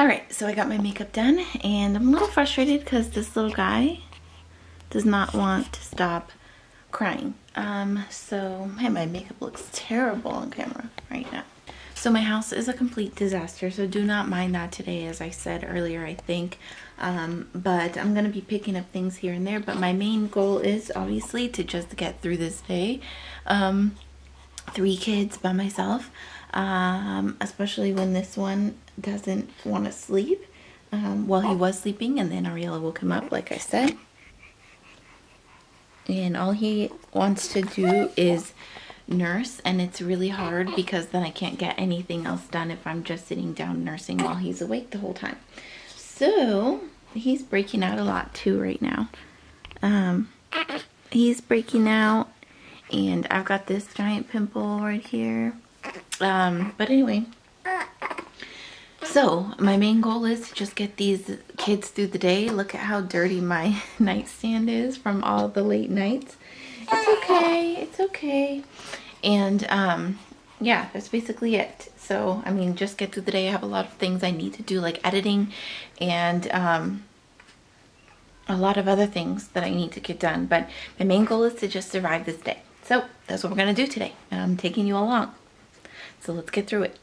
All right, so I got my makeup done and I'm a little frustrated because this little guy does not want to stop crying. Um, so man, my makeup looks terrible on camera right now. So my house is a complete disaster, so do not mind that today, as I said earlier, I think. Um, but I'm going to be picking up things here and there, but my main goal is obviously to just get through this day. Um, three kids by myself, um, especially when this one doesn't want to sleep. Um, well, he was sleeping and then Ariella woke him up, like I said. And all he wants to do is nurse and it's really hard because then I can't get anything else done if I'm just sitting down nursing while he's awake the whole time. So he's breaking out a lot too right now. Um, he's breaking out and I've got this giant pimple right here. Um, but anyway, so my main goal is to just get these kids through the day. Look at how dirty my nightstand is from all the late nights. It's okay, it's okay. And um, yeah, that's basically it. So, I mean, just get through the day. I have a lot of things I need to do like editing and um, a lot of other things that I need to get done. But my main goal is to just survive this day. So that's what we're going to do today. And I'm taking you along. So let's get through it.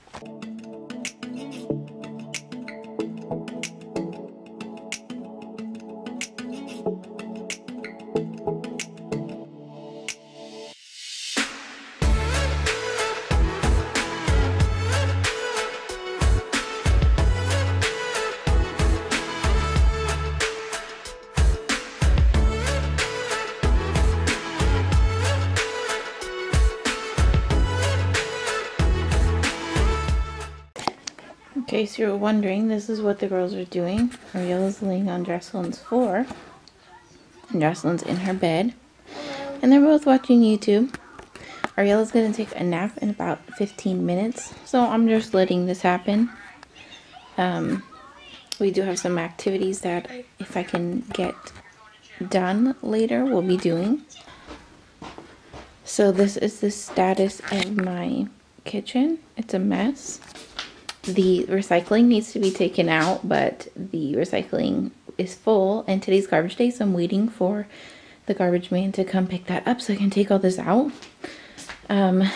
Case you were wondering, this is what the girls are doing. Ariella's laying on Jocelyn's floor. And Jocelyn's in her bed. And they're both watching YouTube. Ariella's going to take a nap in about 15 minutes. So I'm just letting this happen. Um, we do have some activities that if I can get done later, we'll be doing. So this is the status of my kitchen. It's a mess the recycling needs to be taken out, but the recycling is full and today's garbage day, so I'm waiting for the garbage man to come pick that up so I can take all this out. Um,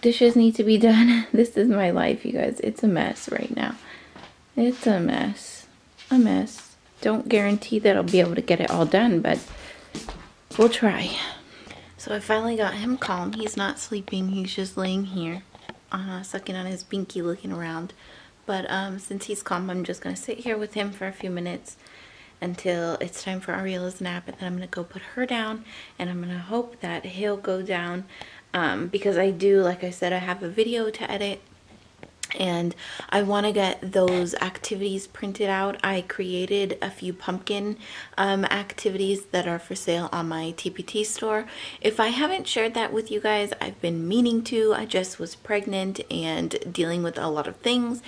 dishes need to be done. This is my life, you guys. It's a mess right now. It's a mess. A mess. Don't guarantee that I'll be able to get it all done, but we'll try. So I finally got him calm. He's not sleeping. He's just laying here uh, sucking on his binky looking around. But um, since he's calm, I'm just going to sit here with him for a few minutes until it's time for Ariella's nap. And then I'm going to go put her down. And I'm going to hope that he'll go down. Um, because I do, like I said, I have a video to edit and I want to get those activities printed out. I created a few pumpkin um, activities that are for sale on my TPT store. If I haven't shared that with you guys, I've been meaning to. I just was pregnant and dealing with a lot of things.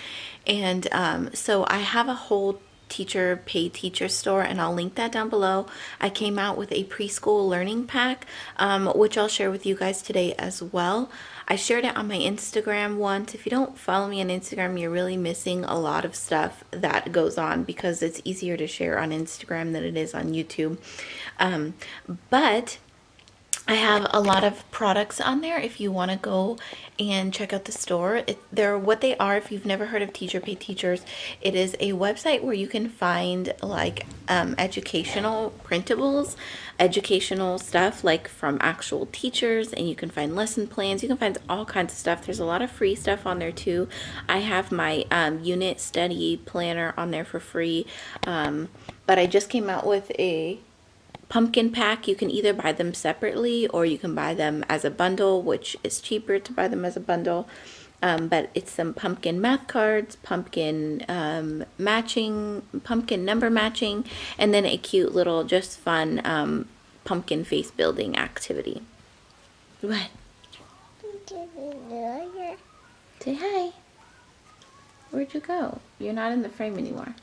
And um, so I have a whole teacher pay teacher store and I'll link that down below. I came out with a preschool learning pack um, which I'll share with you guys today as well. I shared it on my Instagram once. If you don't follow me on Instagram, you're really missing a lot of stuff that goes on because it's easier to share on Instagram than it is on YouTube. Um, but I have a lot of products on there if you want to go and check out the store. It, they're what they are. If you've never heard of Teacher Pay Teachers, it is a website where you can find like um, educational printables, educational stuff like from actual teachers, and you can find lesson plans. You can find all kinds of stuff. There's a lot of free stuff on there too. I have my um, unit study planner on there for free, um, but I just came out with a pumpkin pack. You can either buy them separately or you can buy them as a bundle, which is cheaper to buy them as a bundle. Um, but it's some pumpkin math cards, pumpkin um, matching, pumpkin number matching, and then a cute little, just fun um, pumpkin face building activity. What? Say hi. Where'd you go? You're not in the frame anymore.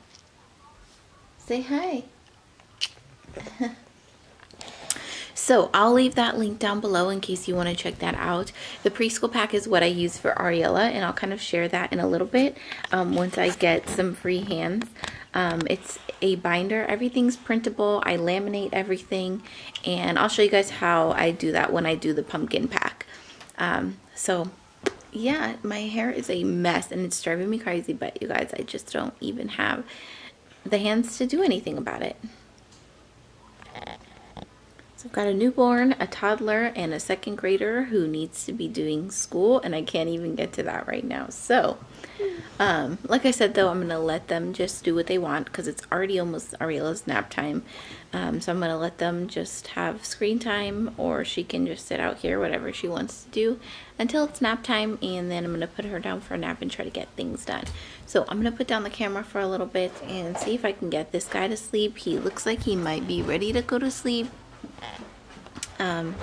Say hi. So I'll leave that link down below in case you want to check that out. The preschool pack is what I use for Ariella and I'll kind of share that in a little bit um, once I get some free hands. Um, it's a binder. Everything's printable. I laminate everything and I'll show you guys how I do that when I do the pumpkin pack. Um, so yeah, my hair is a mess and it's driving me crazy, but you guys, I just don't even have the hands to do anything about it. I've got a newborn, a toddler, and a second grader who needs to be doing school, and I can't even get to that right now. So, um, like I said, though, I'm going to let them just do what they want because it's already almost Ariella's nap time. Um, so I'm going to let them just have screen time or she can just sit out here, whatever she wants to do until it's nap time. And then I'm going to put her down for a nap and try to get things done. So I'm going to put down the camera for a little bit and see if I can get this guy to sleep. He looks like he might be ready to go to sleep. Um,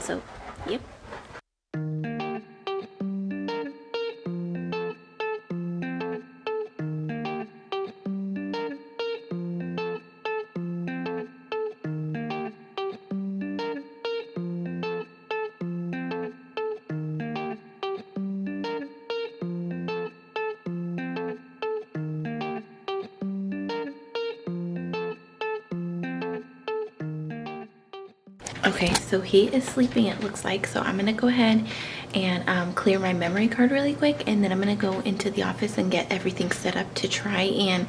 so, yep. He is sleeping it looks like. So I'm gonna go ahead and um, clear my memory card really quick and then I'm gonna go into the office and get everything set up to try and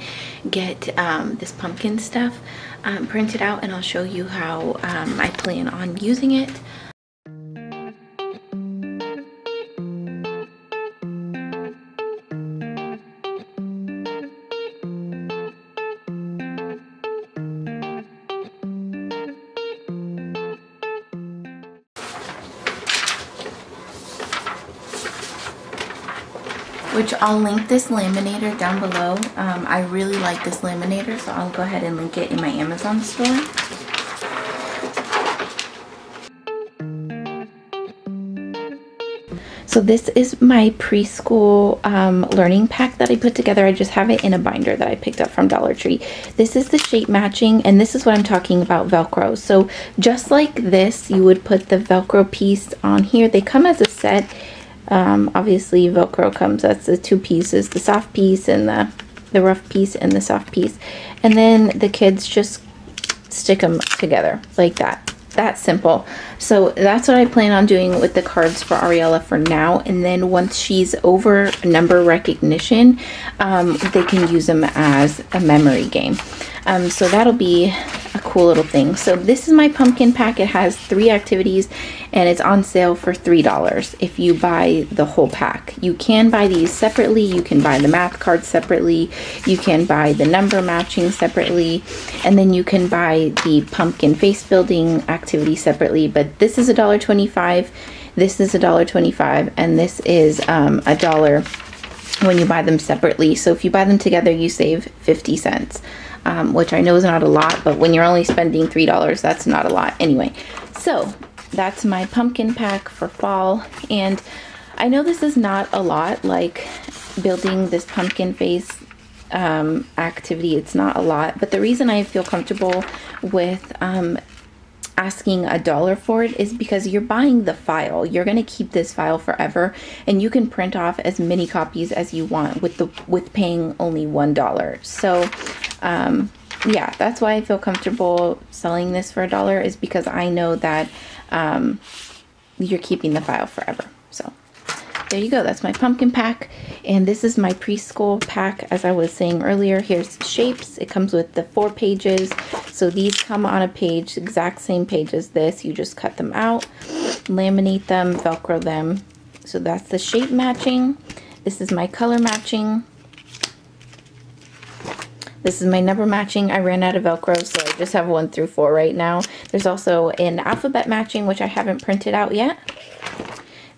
get um, this pumpkin stuff um, printed out and I'll show you how um, I plan on using it. Which I'll link this laminator down below. Um, I really like this laminator, so I'll go ahead and link it in my Amazon store. So this is my preschool um, learning pack that I put together. I just have it in a binder that I picked up from Dollar Tree. This is the shape matching and this is what I'm talking about Velcro. So just like this, you would put the Velcro piece on here. They come as a set um, obviously Velcro comes, that's the two pieces, the soft piece and the, the rough piece and the soft piece. And then the kids just stick them together like that. That's simple. So that's what I plan on doing with the cards for Ariella for now. And then once she's over number recognition, um, they can use them as a memory game. Um, so that'll be cool little thing. So this is my pumpkin pack. It has three activities and it's on sale for $3 if you buy the whole pack. You can buy these separately. You can buy the math cards separately. You can buy the number matching separately. And then you can buy the pumpkin face building activity separately. But this is $1.25. This is $1.25 and this is um, a dollar when you buy them separately. So if you buy them together, you save 50 cents um, which I know is not a lot, but when you're only spending $3, that's not a lot anyway. So that's my pumpkin pack for fall. And I know this is not a lot, like building this pumpkin face um, activity, it's not a lot. But the reason I feel comfortable with um, asking a dollar for it is because you're buying the file. You're going to keep this file forever and you can print off as many copies as you want with the with paying only one dollar. So um, yeah, that's why I feel comfortable selling this for a dollar is because I know that um, you're keeping the file forever. So there you go. That's my pumpkin pack. And this is my preschool pack. As I was saying earlier, here's shapes. It comes with the four pages. So these come on a page, exact same page as this. You just cut them out, laminate them, Velcro them. So that's the shape matching. This is my color matching. This is my number matching. I ran out of Velcro, so I just have one through four right now. There's also an alphabet matching, which I haven't printed out yet.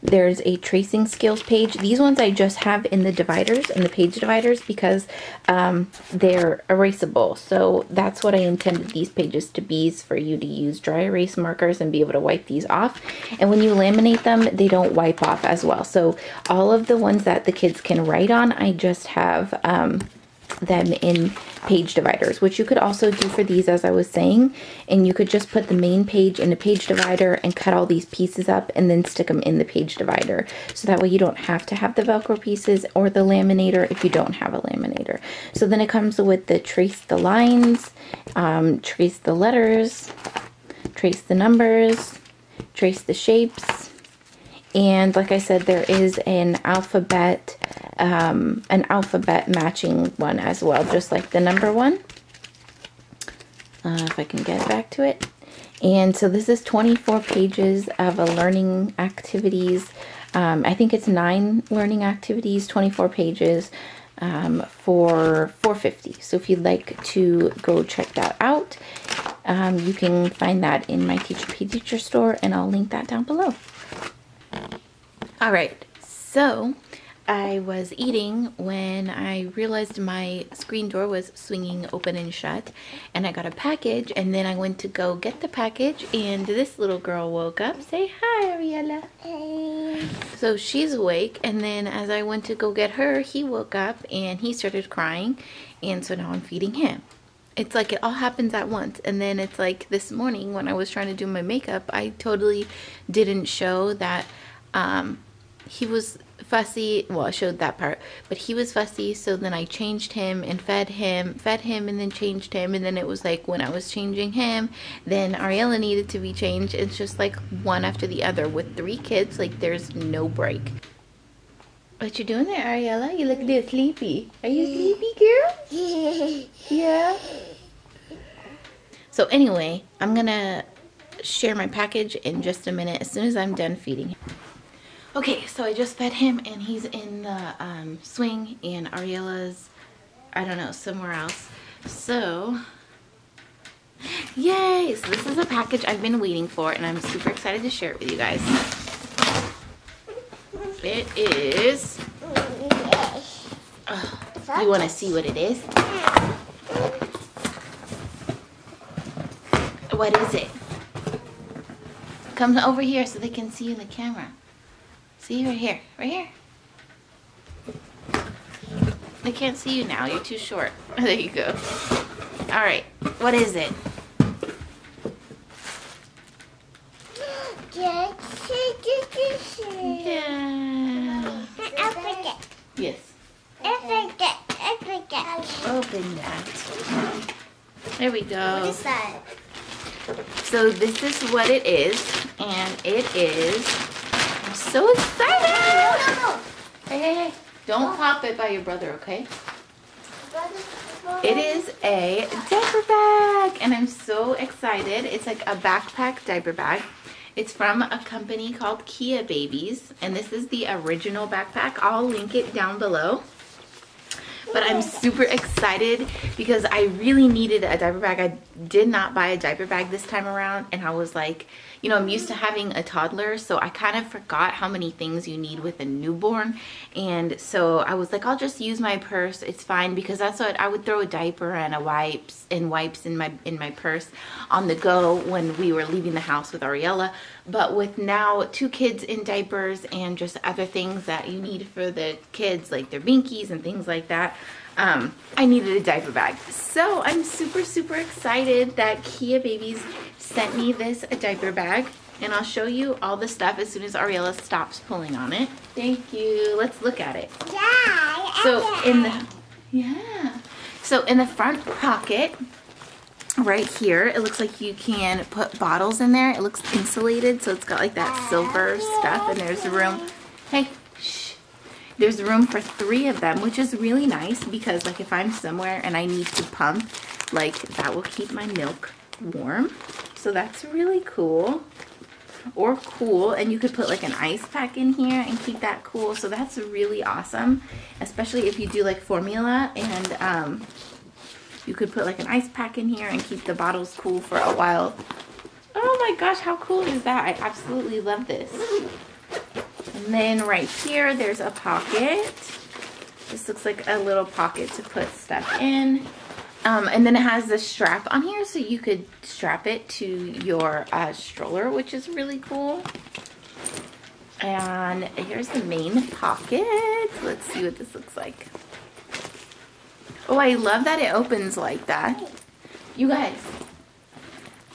There's a tracing skills page. These ones I just have in the dividers and the page dividers because um, they're erasable. So that's what I intended these pages to be is for you to use dry erase markers and be able to wipe these off. And when you laminate them, they don't wipe off as well. So all of the ones that the kids can write on, I just have um, them in page dividers, which you could also do for these as I was saying. And you could just put the main page in a page divider and cut all these pieces up and then stick them in the page divider. So that way you don't have to have the Velcro pieces or the laminator if you don't have a laminator. So then it comes with the trace the lines, um, trace the letters, trace the numbers, trace the shapes, and like I said, there is an alphabet, um, an alphabet matching one as well, just like the number one. Uh, if I can get back to it. And so this is 24 pages of a learning activities. Um, I think it's nine learning activities, 24 pages um, for 450. So if you'd like to go check that out, um, you can find that in my Teacher Pay Teacher store and I'll link that down below. All right, so I was eating when I realized my screen door was swinging open and shut and I got a package and then I went to go get the package and this little girl woke up. Say hi, Ariella. Hey. So she's awake and then as I went to go get her, he woke up and he started crying and so now I'm feeding him. It's like it all happens at once and then it's like this morning when I was trying to do my makeup, I totally didn't show that um, he was fussy. Well i showed that part but he was fussy so then i changed him and fed him fed him and then changed him and then it was like when i was changing him then ariella needed to be changed it's just like one after the other. With three kids like there's no break. What you doing there ariella? You look a little sleepy. Are you sleepy girl? Yeah. So anyway i'm gonna share my package in just a minute. As soon as i'm done feeding him Okay, so I just fed him and he's in the um, swing and Ariella's, I don't know, somewhere else. So, yay! So this is a package I've been waiting for and I'm super excited to share it with you guys. It is, you want to see what it is? What is it? Come over here so they can see in the camera. See, right here, right here. I can't see you now, you're too short. There you go. All right, what is it? Yeah. Yes. Open that. There we go. What is that? So this is what it is, and it is so excited! No, no, no. Hey, hey, hey. Don't pop it by your brother, okay? It is a diaper bag, and I'm so excited. It's like a backpack diaper bag. It's from a company called Kea Babies, and this is the original backpack. I'll link it down below. But I'm super excited because I really needed a diaper bag. I did not buy a diaper bag this time around, and I was like, you know, I'm used to having a toddler, so I kind of forgot how many things you need with a newborn. And so I was like, I'll just use my purse. It's fine because that's what I would throw a diaper and a wipes and wipes in my in my purse on the go when we were leaving the house with Ariella. But with now two kids in diapers and just other things that you need for the kids, like their binkies and things like that, um, I needed a diaper bag. So I'm super, super excited that Kea Babies sent me this diaper bag. And I'll show you all the stuff as soon as Ariella stops pulling on it. Thank you. Let's look at it. Yeah. So in the, yeah. So in the front pocket, right here, it looks like you can put bottles in there. It looks insulated, so it's got like that silver stuff. And there's room, hey, shh. There's room for three of them, which is really nice because like if I'm somewhere and I need to pump, like that will keep my milk warm. So that's really cool or cool and you could put like an ice pack in here and keep that cool. So that's really awesome especially if you do like formula and um, you could put like an ice pack in here and keep the bottles cool for a while. Oh my gosh how cool is that? I absolutely love this. And then right here there's a pocket. This looks like a little pocket to put stuff in um, and then it has this strap on here so you could strap it to your uh, stroller, which is really cool. And here's the main pocket. Let's see what this looks like. Oh, I love that it opens like that. You guys,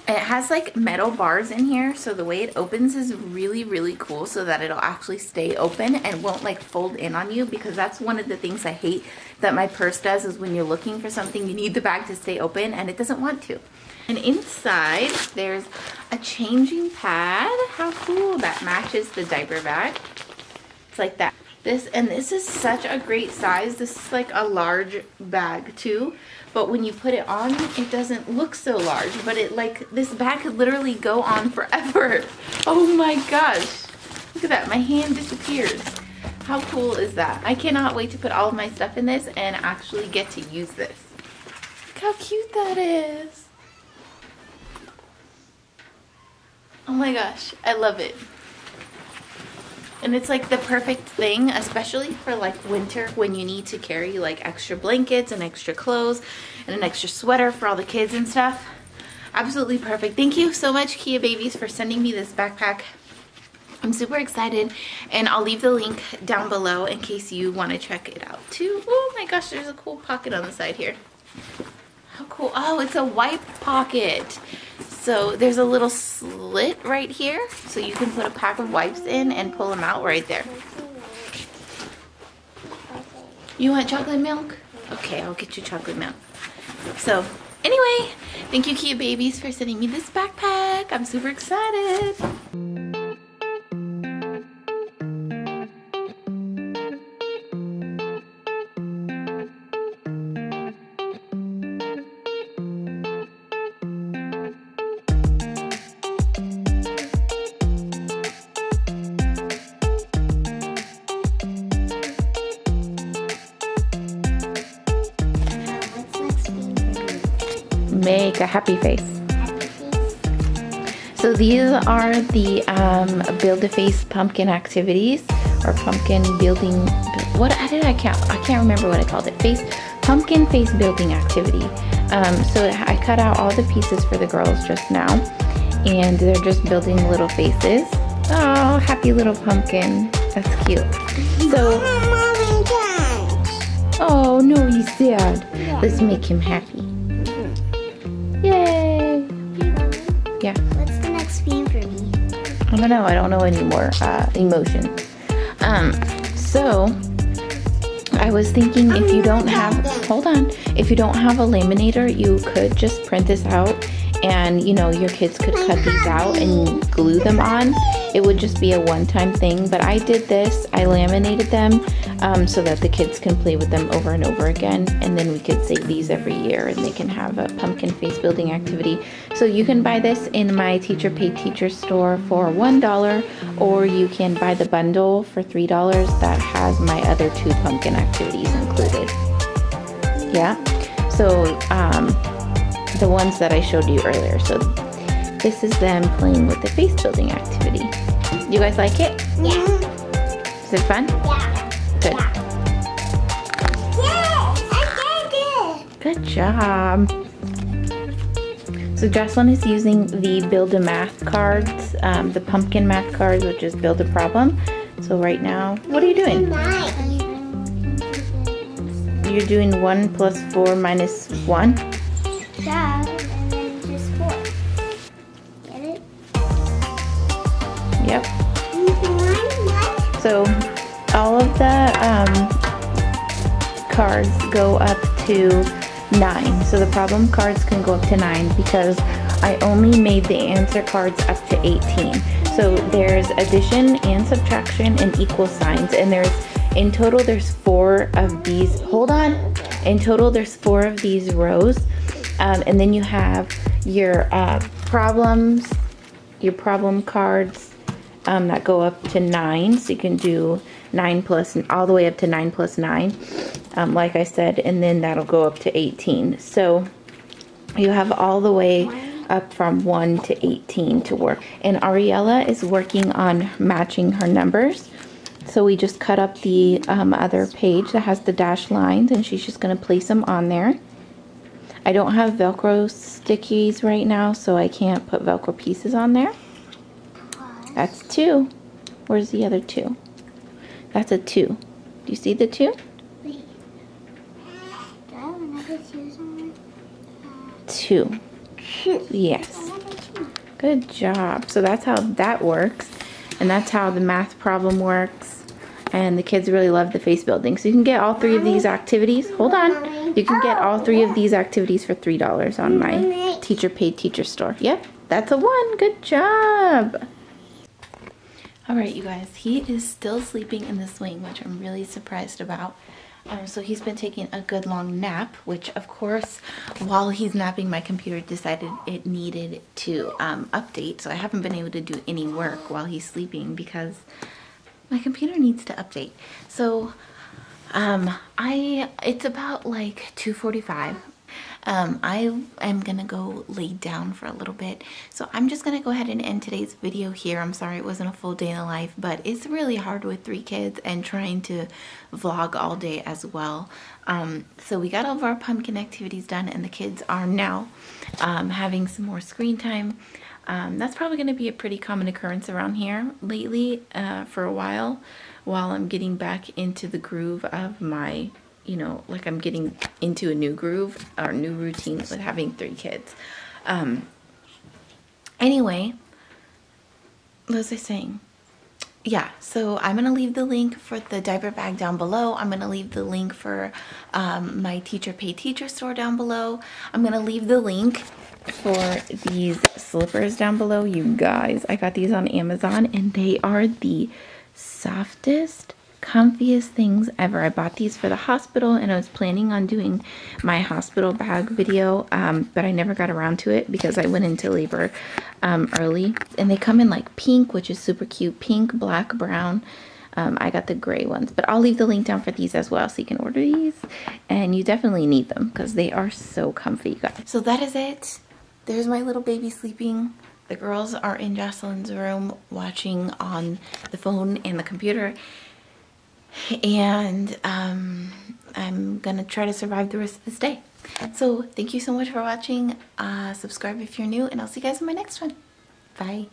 it has like metal bars in here, so the way it opens is really, really cool so that it'll actually stay open and won't like fold in on you because that's one of the things I hate that my purse does is when you're looking for something, you need the bag to stay open and it doesn't want to. And inside, there's a changing pad. How cool, that matches the diaper bag. It's like that. This, and this is such a great size. This is like a large bag too but when you put it on, it doesn't look so large, but it like, this bag could literally go on forever. Oh my gosh. Look at that, my hand disappears. How cool is that? I cannot wait to put all of my stuff in this and actually get to use this. Look how cute that is. Oh my gosh, I love it. And it's like the perfect thing, especially for like winter when you need to carry like extra blankets and extra clothes and an extra sweater for all the kids and stuff. Absolutely perfect. Thank you so much Kea Babies for sending me this backpack. I'm super excited and I'll leave the link down below in case you want to check it out too. Oh my gosh, there's a cool pocket on the side here. How cool. Oh, it's a wipe pocket. So there's a little slit right here. So you can put a pack of wipes in and pull them out right there. You want chocolate milk? Okay, I'll get you chocolate milk. So anyway, thank you Kea Babies for sending me this backpack. I'm super excited. Make a happy face. So these are the um, build a face pumpkin activities or pumpkin building. What I did I count? I can't remember what I called it. Face pumpkin face building activity. Um, so I cut out all the pieces for the girls just now, and they're just building little faces. Oh, happy little pumpkin. That's cute. So. Oh no, he's sad. Let's make him happy. I don't know. I don't know anymore. Uh, emotion. Um, so I was thinking if you don't have, hold on, if you don't have a laminator, you could just print this out and you know your kids could cut these out and glue them on it would just be a one-time thing but I did this I laminated them um, so that the kids can play with them over and over again and then we could save these every year and they can have a pumpkin face building activity so you can buy this in my teacher pay teacher store for one dollar or you can buy the bundle for three dollars that has my other two pumpkin activities included yeah so um, the ones that I showed you earlier. So this is them playing with the face building activity. You guys like it? Yeah. Is it fun? Yeah. Good. Yeah. Good job. So Jocelyn is using the Build a Math cards, um, the pumpkin math cards, which is Build a Problem. So right now, what are you doing? You're doing 1 plus 4 minus 1? Yeah, and then just four. Get it? Yep. So um, cards go up to nine. So the problem cards can go up to nine because I only made the answer cards up to 18. So there's addition and subtraction and equal signs. And there's, in total, there's four of these. Hold on. In total, there's four of these rows. Um, and then you have your uh, problems, your problem cards, um, that go up to nine. So you can do nine plus, all the way up to nine plus nine, um, like I said, and then that'll go up to 18. So you have all the way up from 1 to 18 to work. And Ariella is working on matching her numbers. So we just cut up the um, other page that has the dashed lines and she's just going to place them on there. I don't have Velcro stickies right now, so I can't put Velcro pieces on there. That's two. Where's the other two? That's a two. Do you see the two? Wait. Do I have Susan? Two. Two. Yes. Good job. So that's how that works. And that's how the math problem works. And the kids really love the face building. So you can get all three of these activities. Hold on. You can get all three of these activities for $3 on my teacher paid teacher store. Yep, that's a one. Good job. All right, you guys, he is still sleeping in the swing, which I'm really surprised about. Um, so he's been taking a good long nap, which of course, while he's napping, my computer decided it needed to um, update. So I haven't been able to do any work while he's sleeping because my computer needs to update. So um, I, it's about like 2.45 um, I am gonna go lay down for a little bit. So I'm just gonna go ahead and end today's video here. I'm sorry it wasn't a full day in the life, but it's really hard with three kids and trying to vlog all day as well. Um, so we got all of our pumpkin activities done and the kids are now um, having some more screen time. Um, that's probably going to be a pretty common occurrence around here lately uh, for a while while I'm getting back into the groove of my you know, like I'm getting into a new groove or new routine with having three kids. Um, anyway, what was I saying? Yeah, so I'm going to leave the link for the diaper bag down below. I'm going to leave the link for um, my teacher pay teacher store down below. I'm going to leave the link for these slippers down below. You guys, I got these on Amazon and they are the softest comfiest things ever. I bought these for the hospital and I was planning on doing my hospital bag video, um, but I never got around to it because I went into labor um, early. And they come in like pink, which is super cute. Pink, black, brown. Um, I got the gray ones, but I'll leave the link down for these as well so you can order these. And you definitely need them because they are so comfy, guys. So that is it. There's my little baby sleeping. The girls are in Jocelyn's room watching on the phone and the computer and um, I'm gonna try to survive the rest of this day. So thank you so much for watching. Uh, subscribe if you're new and I'll see you guys in my next one. Bye.